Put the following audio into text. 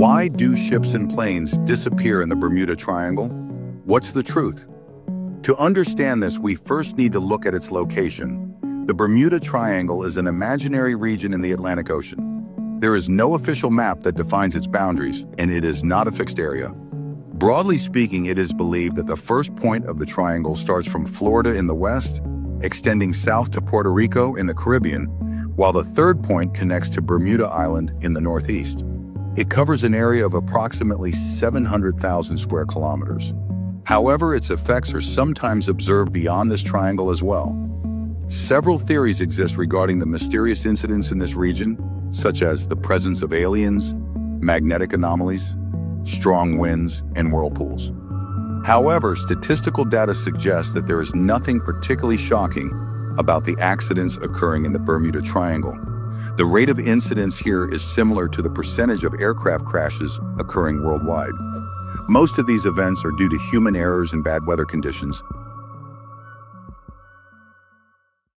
Why do ships and planes disappear in the Bermuda Triangle? What's the truth? To understand this, we first need to look at its location. The Bermuda Triangle is an imaginary region in the Atlantic Ocean. There is no official map that defines its boundaries, and it is not a fixed area. Broadly speaking, it is believed that the first point of the triangle starts from Florida in the west, extending south to Puerto Rico in the Caribbean, while the third point connects to Bermuda Island in the northeast. It covers an area of approximately 700,000 square kilometers. However, its effects are sometimes observed beyond this triangle as well. Several theories exist regarding the mysterious incidents in this region, such as the presence of aliens, magnetic anomalies, strong winds, and whirlpools. However, statistical data suggests that there is nothing particularly shocking about the accidents occurring in the Bermuda Triangle. The rate of incidents here is similar to the percentage of aircraft crashes occurring worldwide. Most of these events are due to human errors and bad weather conditions,